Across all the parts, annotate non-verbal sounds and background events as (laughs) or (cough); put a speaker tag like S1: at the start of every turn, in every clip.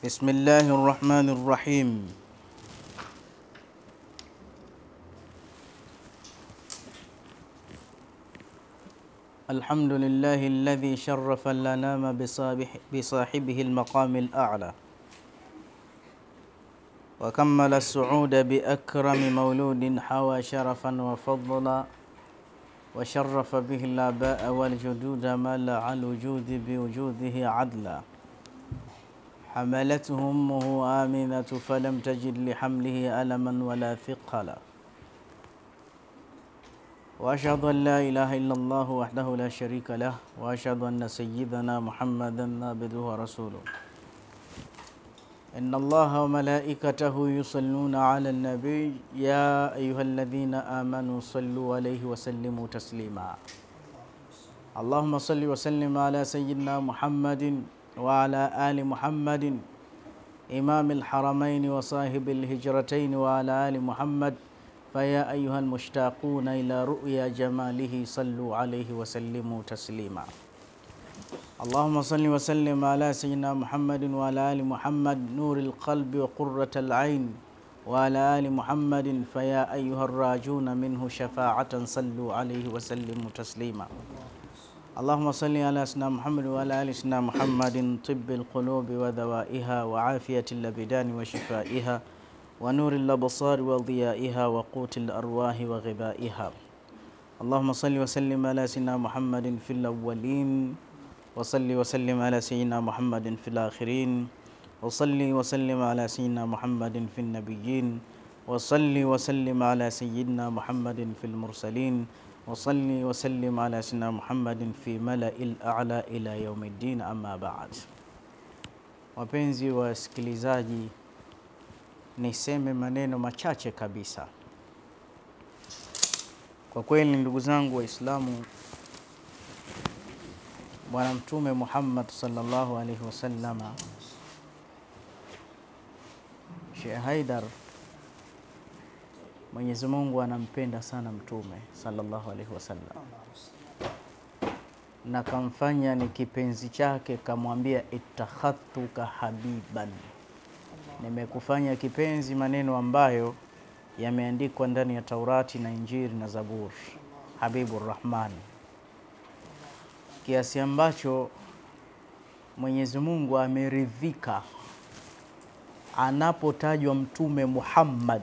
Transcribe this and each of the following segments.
S1: بسم الله الرحمن الرحيم. الحمد لله الذي شرف الأنام بصاحبه المقام الأعلى. وكمل السعود بأكرم مولود حوى شرفا وفضلا. وشرف به الآباء والجدود ملع الوجود بوجوده عدلا. حملته أمه آمنة فلم تجد لحمله ألما ولا ثقلا. وأشهد أن لا إله إلا الله وحده لا شريك له وأشهد أن سيدنا محمدا عبده ورسوله. إن الله وملائكته يصلون على النبي يا أيها الذين آمنوا صلوا عليه وسلموا تسليما. اللهم صل وسلم على سيدنا محمد وعلى آل محمد إمام الحرمين وصاحب الهجرتين وعلى آل محمد. فيا أيها المشتاقون إلى رؤيا جماله صلوا عليه وسلموا تسليما. اللهم صل وسلم على سيدنا محمد وعلى آل محمد نور القلب وقرة العين. وعلى آل محمد فيا أيها الراجون منه شفاعة صلوا عليه وسلموا تسليما. اللهم صل على سيدنا محمد وعلى آل سيدنا محمد طب القلوب ودوائها وعافية الأبدان وشفائها ونور الأبصار وضيائها وقوت الأرواح وغبائها. اللهم صل وسلم على سيدنا محمد في الأولين وصل وسلم على سيدنا محمد في الآخرين وصل وسلم على سيدنا محمد في النبيين وصل وسلم على سيدنا محمد في المرسلين. wasalli wasallim ala sina Muhammadin fi mala'il a'la ila yaumiddin, amma ba'd. Wapenzi wasikilizaji, niseme maneno machache kabisa. Kwa kweli ndugu zangu Waislamu, Bwana Mtume Muhammad sallallahu alaihi wasallama, Sheikh Haidar Mwenyezi Mungu anampenda sana mtume sallallahu alaihi wasallam. Na kamfanya ni kipenzi chake, kamwambia ittakhadhtuka habiban, nimekufanya kipenzi, maneno ambayo yameandikwa ndani ya Taurati na Injili na Zaburi, Habibur Rahman, kiasi ambacho Mwenyezi Mungu ameridhika anapotajwa Mtume Muhammad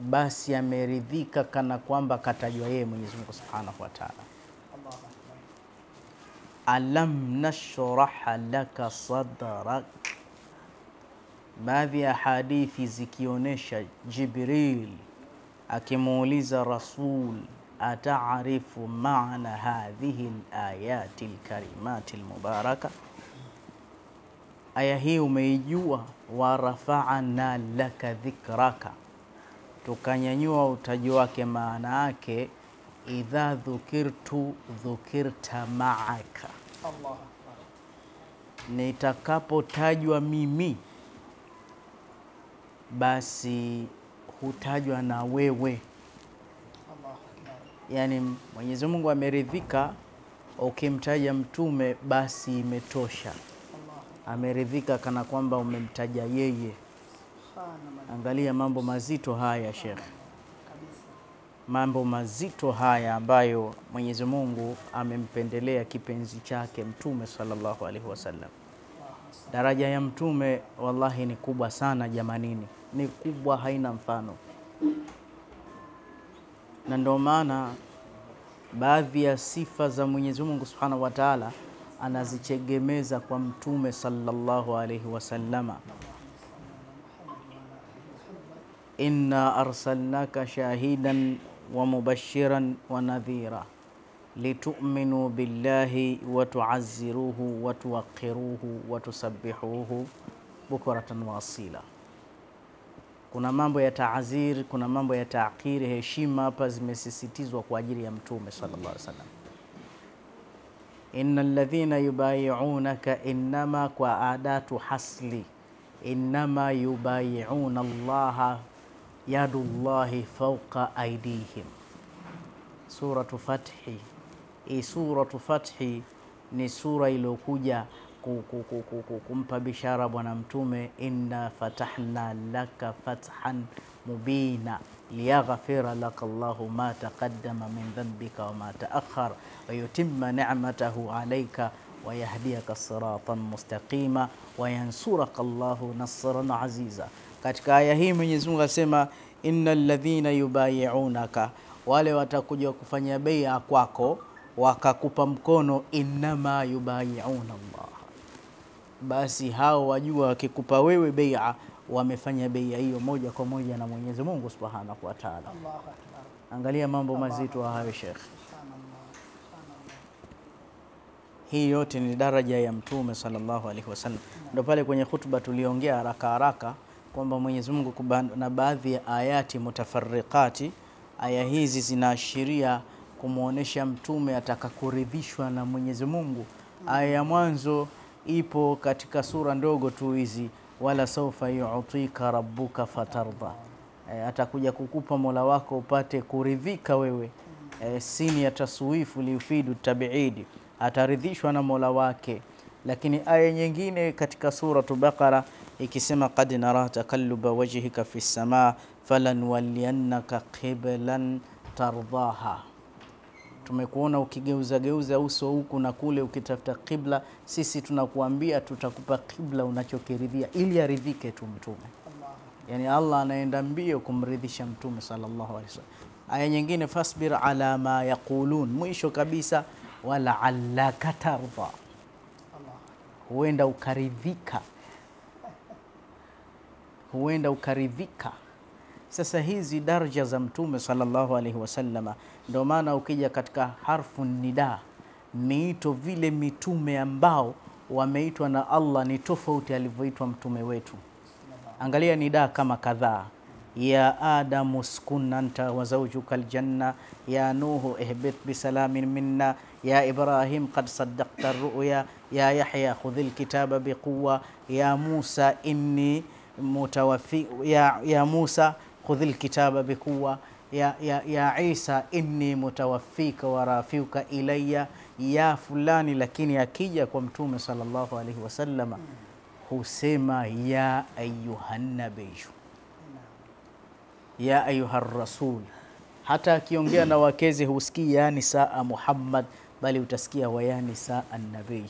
S1: basi ameridhika kana kwamba katajwa yeye Mwenyezi Mungu Subhanahu wa Ta'ala. Alam nashraha laka sadrak, baadhi ya hadithi zikionyesha Jibril akimuuliza Rasul, ataarifu maana hadhihi alayati alkarimati almubaraka? Aya hii umeijua, Warafa'na laka dhikraka, tukanyanyua utaji wake. Maana yake idha dhukirtu dhukirta ma'aka, nitakapotajwa mimi basi hutajwa na wewe. Yani Mwenyezi Mungu ameridhika, ukimtaja mtume basi imetosha ameridhika kana kwamba umemtaja yeye. Angalia mambo mazito haya Sheikh, mambo mazito haya ambayo Mwenyezi Mungu amempendelea kipenzi chake mtume sallallahu alaihi wasallam. Daraja ya mtume wallahi ni kubwa sana jamanini, ni kubwa, haina mfano, na ndio maana baadhi ya sifa za Mwenyezi Mungu subhanahu wa taala anazichegemeza kwa mtume sallallahu alaihi wasallama, inna arsalnaka shahidan wa mubashiran wa nadhira lituminu billahi wa tuazziruhu wa tuwaqiruhu wa tusabbihuhu bukratan wa asila. Kuna mambo ya taazir, kuna mambo ya taakiri, heshima hapa zimesisitizwa kwa ajili ya mtume sallallahu alaihi wasallam inna alladhina yubayi'unaka innama kwa adatu hasli innama yubayi'una Allaha yadullahi fawqa aydihim. Suratu Fathi. Hii suratu Fathi ni sura iliyokuja ku- ku- ku- ku- ku- kumpa bishara Bwana Mtume, inna fatahna laka fathan mubina liyaghfira laka Allahu ma taqaddama min dhanbika wa ma taakhar wa yutimma ni'matahu alayka wa yahdiyaka siratan mustaqima wa yansuraka Allahu nasran aziza. Katika aya hii Mwenyezi Mungu asema innal ladhina yubayi'unaka, wale watakuja kufanya beia kwako wakakupa mkono, innama yubayi'una Allah basi hao wajua wakikupa wewe beia wamefanya beia hiyo moja kwa moja na Mwenyezi Mungu Subhanahu wa Ta'ala. Angalia mambo mazito hayo Sheikh. Hii yote ni daraja ya Mtume sallallahu alaihi wasallam. Ndio pale kwenye hutuba tuliongea haraka haraka kwamba Mwenyezi Mungu na baadhi ya ayati mutafarriqati, aya hizi zinaashiria kumwonyesha Mtume atakakuridhishwa na Mwenyezi Mungu. Aya ya mwanzo ipo katika sura ndogo tu hizi, wala saufa yutika rabbuka fatarda, e, atakuja kukupa mola wako upate kuridhika wewe. E, sini ya taswifu liufidu tabiidi, ataridhishwa na mola wake. Lakini aya nyingine katika suratu Baqara ikisema qad nara takalluba wajhika fi samaa falanwalliyannaka qiblan tardaha tumekuona ukigeuza geuza uso huku na kule ukitafuta qibla, Sisi tunakuambia tutakupa qibla unachokiridhia, ili aridhike tu Mtume. Yani Allah anaenda mbio kumridhisha Mtume sallallahu alaihi wasallam. Aya nyingine fasbir ala ma yaqulun, mwisho kabisa walaallaka tardha, huenda ukaridhika, huenda ukaridhika. Sasa hizi daraja za Mtume sallallahu alaihi wasallama, ndio maana ukija katika harfu nida, miito vile mitume ambao wameitwa na Allah ni tofauti alivyoitwa mtume wetu. Angalia nida kama kadhaa ya adamu uskun anta wa zawjuka aljanna ya nuhu ihbit bisalamin minna ya ibrahim qad saddaqta ruya ya yahya khudh alkitaba biquwa ya musa inni mutawaffi ya, ya musa khudhil kitaba bikuwa ya, ya, ya isa inni mutawaffika wa rafiuka ilayya ya fulani. Lakini akija kwa mtume sallallahu alaihi wasallama husema ya ayuhan nabiyu ya ayuha rasul. Hata akiongea na wakezi husikii yani saa Muhammad, bali utasikia wayani saa nabii.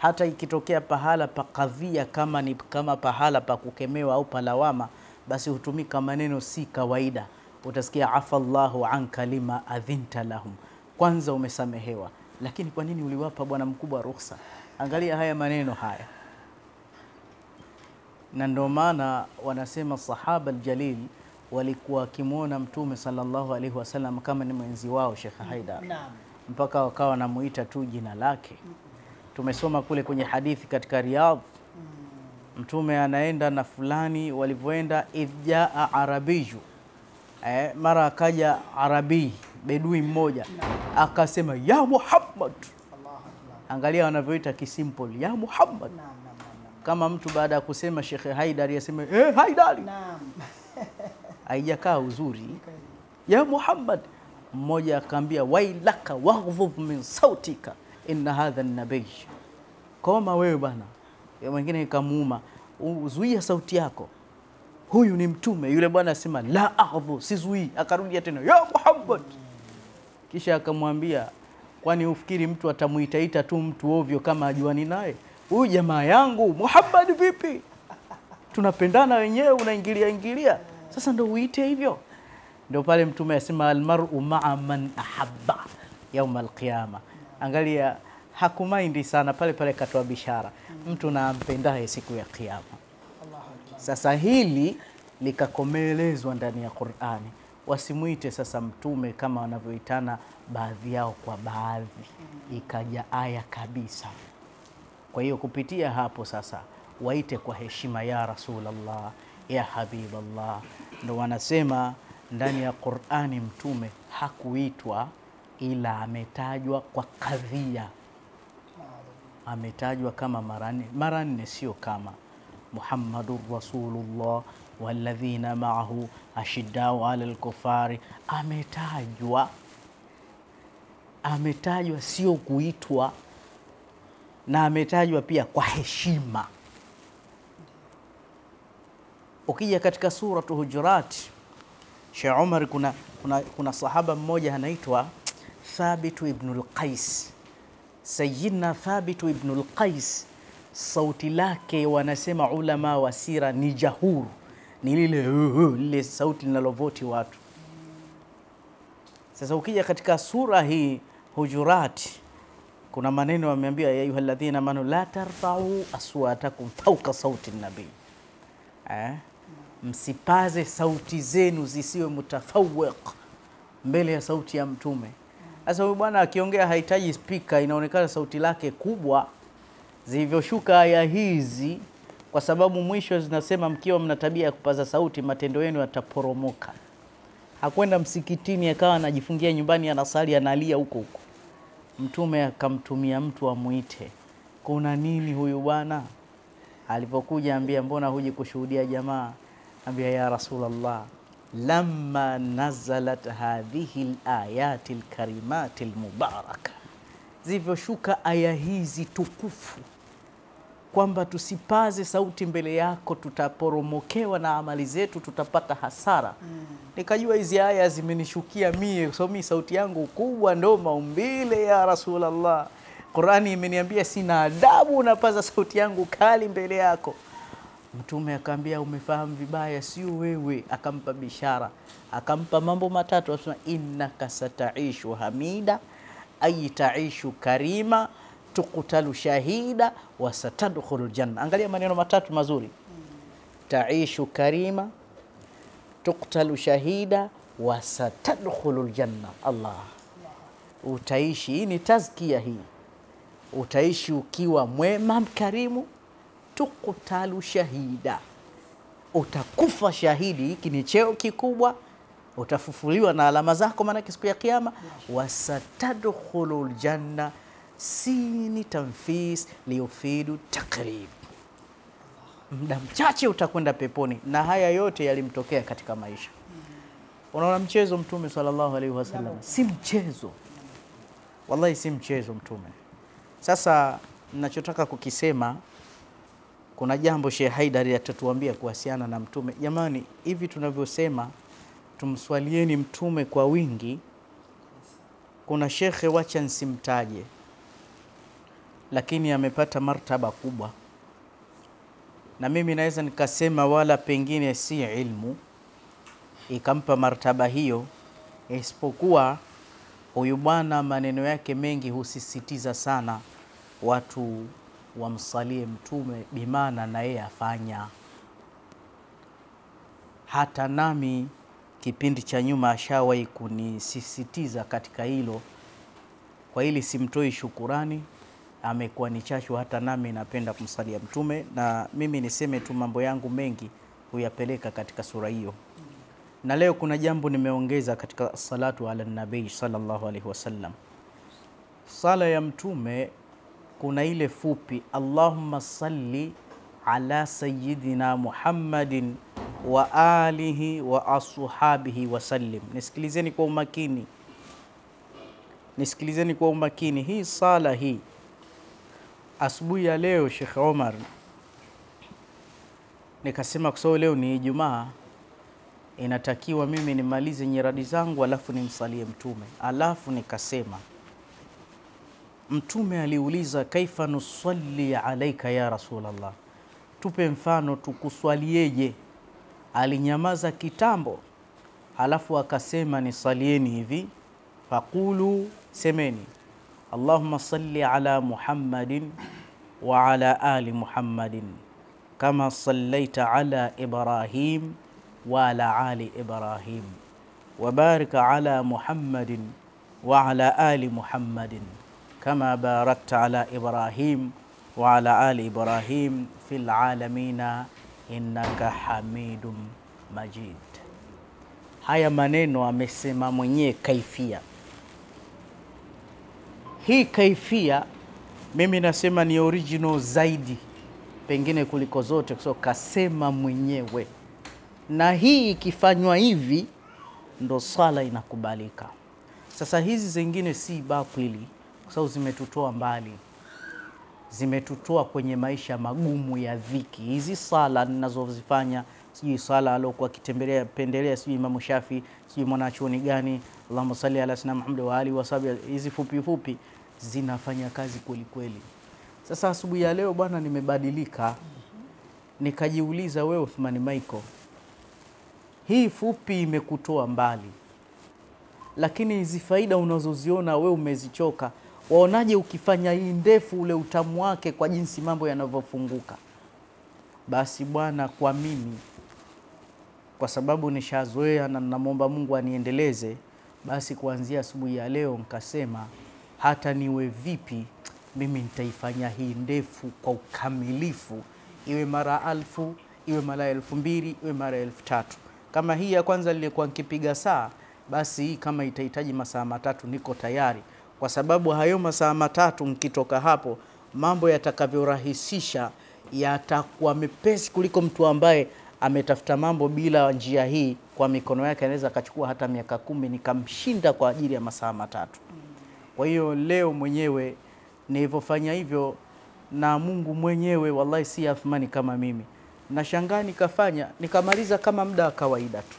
S1: Hata ikitokea pahala pa kadhia, kama ni kama pahala pa kukemewa au palawama, basi hutumika maneno si kawaida. Utasikia afa llahu anka lima adhinta lahum, kwanza umesamehewa, lakini kwa nini uliwapa bwana mkubwa ruhusa? Angalia haya maneno haya na ndio maana wanasema sahaba aljalil walikuwa wakimwona Mtume sallallahu alaihi wasallam kama ni mwenzi wao Shekh Haidar, mpaka wakawa wanamuita tu jina lake. Tumesoma kule kwenye hadithi katika Riyadh, Mtume anaenda na fulani, walivyoenda idjaa arabiyu eh, mara akaja arabii bedui mmoja akasema ya Muhammad. Angalia wanavyoita kisimple ya Muhammad. Kama mtu baada ya kusema Shekhe Haidari aseme eh, Haidari,
S2: aijakaa (laughs)
S1: haijakaa uzuri. Ya Muhammad, mmoja akaambia wailaka waghdhub min sautika inna hadha nabiy, koma wewe bwana. Mwingine ikamuuma, uzuia sauti yako, huyu ni mtume. Yule bwana asema la aghdhu, sizuii. Akarudia tena ya Muhammad, kisha akamwambia kwani ufikiri mtu atamuitaita tu mtu ovyo kama ajuani naye? Huyu jamaa yangu Muhammad vipi? (laughs) tunapendana wenyewe, unaingilia ingilia, sasa ndo uite hivyo? Ndio pale Mtume asema almaru maa man ahabba yauma alqiyama. Angalia, hakumaindi sana pale pale, katoa bishara mtu na ampendaye siku ya Kiyama. Sasa hili likakomelezwa ndani ya Qur'ani, wasimwite sasa mtume kama wanavyoitana baadhi yao kwa baadhi, ikaja aya kabisa. Kwa hiyo kupitia hapo sasa waite kwa heshima ya Rasulullah, ya Habiballah. Ndo wanasema ndani ya Qur'ani mtume hakuitwa ila ametajwa kwa kadhia, ametajwa kama mara nne, mara nne, sio kama Muhammadur Rasulullah walladhina maahu ashiddau ala lkufari. Ametajwa, ametajwa, sio kuitwa. na ametajwa pia kwa heshima. Ukija katika suratu Hujurat, Sheikh Umar, kuna, kuna, kuna sahaba mmoja anaitwa Thabitu ibnul Qais. Sayyidina Thabitu ibnul Qais, sauti lake wanasema ulama wa sira ni jahuru, ni lile lile sauti linalovoti watu. Sasa ukija katika sura hii Hujurat, kuna maneno wameambia, ya ayuha alladhina amanu la tarfau aswatakum fauka sauti nabii eh? Msipaze sauti zenu zisiwe mutafawiq mbele ya sauti ya Mtume. Sasa huyu bwana akiongea hahitaji spika, inaonekana sauti lake kubwa. Zilivyoshuka aya hizi, kwa sababu mwisho zinasema mkiwa mna tabia ya kupaza sauti, matendo yenu yataporomoka. Hakwenda msikitini akawa anajifungia nyumbani, anasali analia huko huko. Mtume akamtumia mtu amwite, kuna nini huyu bwana? Alipokuja ambia, mbona huji kushuhudia jamaa? Ambia, ya Rasulullah, lamma nazalat hadhihi layati lkarimati lmubaraka, zilivyoshuka aya hizi tukufu kwamba tusipaze sauti mbele yako, tutaporomokewa na amali zetu, tutapata hasara. mm. Nikajua hizi aya zimenishukia mie, so mi sauti yangu kubwa ndo maumbile ya Rasulullah. Qurani imeniambia sina adabu, unapaza sauti yangu kali mbele yako. Mtume akaambia umefahamu vibaya, sio wewe. Akampa bishara, akampa mambo matatu, asema innaka sataishu hamida ai taishu karima tukutalu shahida wa satadkhulu janna. Angalia maneno matatu mazuri, taishu karima tuktalu shahida wa satadkhulu ljanna. Allah, utaishi hii ni tazkia hii, utaishi ukiwa mwema mkarimu, tuktalu shahida, utakufa shahidi. Hiki ni cheo kikubwa, utafufuliwa na alama zako, maanake siku ya Kiyama. Wasatadkhulu ljanna, sini tanfis liufidu takrib, muda mchache utakwenda peponi. Na haya yote yalimtokea katika maisha. Unaona mchezo Mtume sallallahu alaihi wasallam, si mchezo, wallahi si mchezo Mtume. Sasa ninachotaka kukisema, kuna jambo Sheikh Haidari atatuambia kuhusiana na Mtume. Jamani, hivi tunavyosema tumswalieni Mtume kwa wingi, kuna shekhe, wacha nsimtaje, lakini amepata martaba kubwa, na mimi naweza nikasema wala pengine si ilmu ikampa martaba hiyo, isipokuwa huyu bwana maneno yake mengi husisitiza sana watu wamsalie Mtume, bimana na yeye afanya. Hata nami kipindi cha nyuma ashawahi kunisisitiza katika hilo. Kwa hili simtoi shukurani, amekuwa ni chachu. Hata nami napenda kumsalia Mtume, na mimi niseme tu mambo yangu mengi huyapeleka katika sura hiyo na leo kuna jambo nimeongeza katika salatu ala nabii sallallahu alaihi wasallam. Sala ya mtume kuna ile fupi, Allahumma salli ala sayyidina Muhammadin wa alihi wa ashabihi wasallim. Nisikilizeni kwa umakini, nisikilizeni kwa umakini. Hii sala hii asubuhi ya leo, Sheikh Omar, nikasema kwa sababu leo ni Ijumaa inatakiwa mimi nimalize nyiradi zangu alafu nimsalie Mtume. Alafu nikasema Mtume aliuliza kaifa nusalli alaika ya Rasulallah, tupe mfano tukuswalieje? Alinyamaza kitambo, alafu akasema nisalieni hivi, faqulu, semeni Allahumma salli ala Muhammadin wa ala ali Muhammadin kama sallaita ala Ibrahim wa ala ali Ibrahim wa barik ala Muhammadin wa ala ali Muhammadin kama barakta ala Ibrahim wa ala ali Ibrahim fil alamina innaka hamidum majid. Haya maneno amesema mwenyewe kaifia hii. Kaifia mimi nasema ni original zaidi pengine kuliko zote, kwa sababu kasema mwenyewe na hii ikifanywa hivi ndo sala inakubalika. Sasa hizi zingine si batili, kwa sababu zimetutoa mbali. zimetutoa kwenye maisha magumu ya dhiki. Hizi sala ninazozifanya, sijui sala aliokuwa akitembelea pendelea, sijui Imamu Shafi, sijui mwanachuoni gani, Allahumma salli ala sayyidina Muhammad wa alihi wasabi, hizi fupi fupi zinafanya kazi kweli kweli. Sasa asubuhi ya leo bwana, nimebadilika nikajiuliza, wewe Uthmani Michael, hii fupi imekutoa mbali, lakini hizi faida unazoziona we umezichoka. Waonaje ukifanya hii ndefu, ule utamu wake kwa jinsi mambo yanavyofunguka? Basi bwana, kwa mimi, kwa sababu nishazoea na namwomba Mungu aniendeleze, basi kuanzia asubuhi ya leo nkasema hata niwe vipi, mimi nitaifanya hii ndefu kwa ukamilifu, iwe mara alfu, iwe mara elfu mbili, iwe mara elfu tatu. Kama hii ya kwanza nilikuwa nkipiga saa, basi hii kama itahitaji masaa matatu, niko tayari, kwa sababu hayo masaa matatu mkitoka hapo, mambo yatakavyorahisisha yatakuwa mepesi kuliko mtu ambaye ametafuta mambo bila njia hii kwa mikono yake, anaweza akachukua hata miaka kumi nikamshinda kwa ajili ya masaa matatu. Kwa hiyo leo mwenyewe nilivyofanya hivyo, na Mungu mwenyewe wallahi si Athmani kama mimi, nashangaa nikafanya nikamaliza kama muda wa kawaida tu.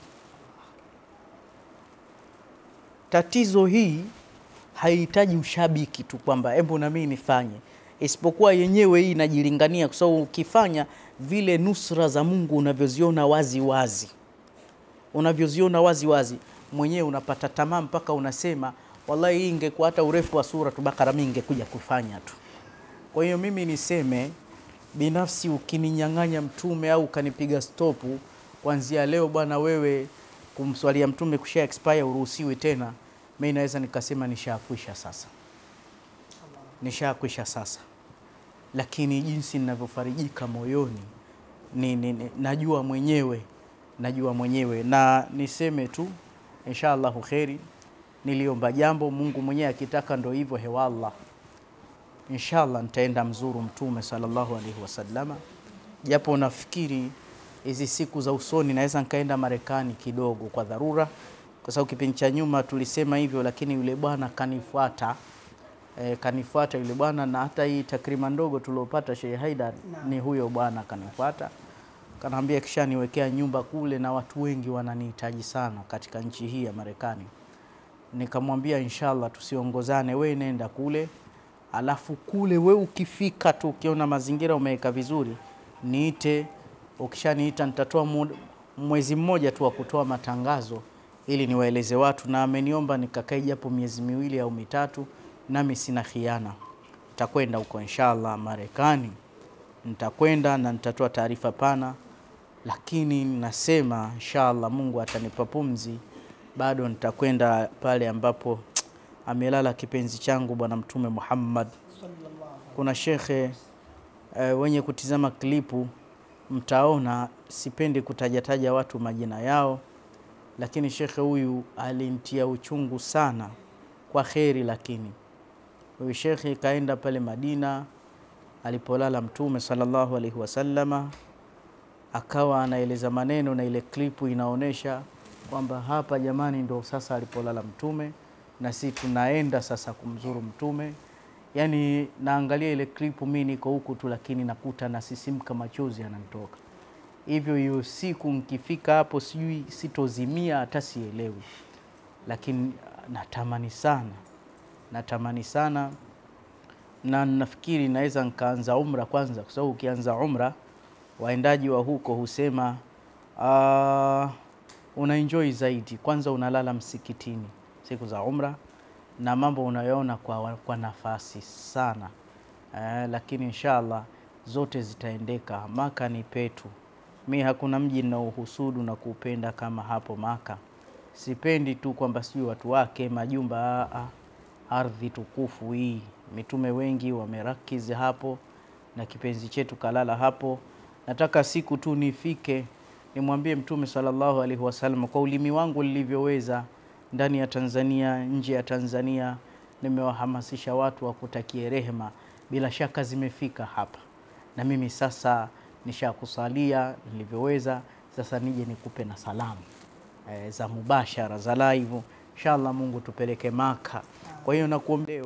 S1: Tatizo hii haihitaji ushabiki tu kwamba hebu na mimi nifanye, isipokuwa yenyewe hii inajilingania, kwa sababu ukifanya vile nusra za Mungu unavyoziona wazi wazi, unavyoziona wazi wazi, mwenyewe unapata tamaa mpaka unasema wallahi, hii ingekuwa hata urefu wa sura tu Bakara, mimi ingekuja kufanya tu. Kwa hiyo mimi niseme binafsi, ukininyang'anya mtume au ukanipiga stopu kuanzia leo, bwana wewe kumswalia mtume kusha expire uruhusiwi tena, mimi naweza nikasema nishakwisha sasa, nishakwisha sasa. Lakini jinsi ninavyofarijika moyoni ni, ni, ni, najua mwenyewe najua mwenyewe, na niseme tu inshallah kheri. Niliomba jambo, Mungu mwenyewe akitaka ndo hivyo, hewallah inshallah nitaenda mzuru mtume sallallahu alaihi wasallama, japo nafikiri hizi siku za usoni naweza nikaenda Marekani kidogo kwa dharura, kwa sababu kipindi cha nyuma tulisema hivyo, lakini yule bwana kanifuata e, kanifuata yule bwana, na hata hii takrima ndogo tuliopata Sheikh Haidar no. ni huyo bwana kanifuata, kanaambia kisha niwekea nyumba kule, na watu wengi wananihitaji sana katika nchi hii ya Marekani. Nikamwambia inshallah tusiongozane, we nenda kule alafu kule we ukifika tu ukiona mazingira umeweka vizuri, niite. Ukishaniita nitatoa mwezi mmoja tu wa kutoa matangazo ili niwaeleze watu, na ameniomba nikakae japo miezi miwili au mitatu, nami sina khiana, nitakwenda huko inshallah Marekani, nitakwenda na nitatoa taarifa pana, lakini nasema inshallah Mungu atanipa pumzi, bado nitakwenda pale ambapo (tsk) amelala kipenzi changu Bwana Mtume Muhammad. Kuna shekhe e, wenye kutizama klipu mtaona, sipendi kutajataja watu majina yao, lakini shekhe huyu alimtia uchungu sana kwa kheri. Lakini huyu shekhe kaenda pale Madina alipolala Mtume sallallahu alaihi wasallama, akawa anaeleza maneno na ile klipu inaonyesha kwamba hapa jamani, ndo sasa alipolala Mtume na si tunaenda sasa kumzuru Mtume. Yani naangalia ile klipu, mi niko huku tu, lakini nakuta nasisimka, machozi yananitoka hivyo. Hiyo siku nkifika hapo, sijui sitozimia hata sielewi, lakini natamani sana, natamani sana, na nafikiri naweza nkaanza umra kwanza, kwa sababu ukianza umra, waendaji wa huko husema uh, unaenjoy zaidi. Kwanza unalala msikitini siku za umra na mambo unayoona kwa, kwa nafasi sana eh, lakini inshallah zote zitaendeka. Maka ni petu, mi hakuna mji na uhusudu na kupenda kama hapo Maka. Sipendi tu kwamba sijui watu wake majumba, a, ardhi tukufu hii, mitume wengi wamerakizi hapo na kipenzi chetu kalala hapo. Nataka siku tu nifike nimwambie Mtume sallallahu alaihi wasallam kwa ulimi wangu nilivyoweza ndani ya Tanzania, nje ya Tanzania, nimewahamasisha watu wakutakie rehema. Bila shaka zimefika hapa, na mimi sasa nishakusalia nilivyoweza. Sasa nije nikupe na salamu e, za mubashara za live. Inshallah Mungu tupeleke Maka. Kwa hiyo nakuombea,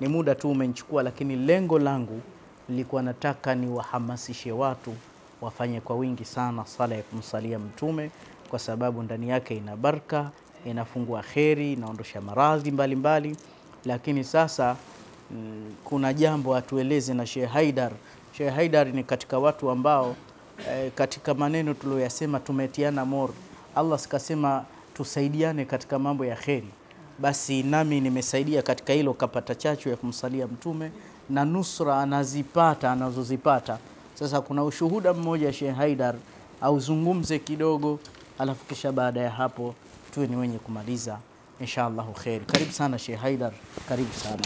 S1: ni muda tu umenichukua, lakini lengo langu nilikuwa nataka niwahamasishe watu wafanye kwa wingi sana sala ya kumsalia Mtume, kwa sababu ndani yake ina baraka, inafungua kheri, inaondosha maradhi mbalimbali. Lakini sasa mm, kuna jambo atueleze na Sheikh Haidar. Sheikh Haidar ni katika watu ambao eh, katika maneno tuliyoyasema tumetiana mor. Allah sikasema tusaidiane katika mambo ya kheri, basi nami nimesaidia katika hilo, kapata chachu ya kumsalia Mtume na nusra anazipata anazozipata. Sasa kuna ushuhuda mmoja Sheikh Haidar auzungumze kidogo, alafu kisha baada ya hapo tuwe ni wenye kumaliza insha Allahu kheri. Karibu sana Sheikh Haidar, karibu sana.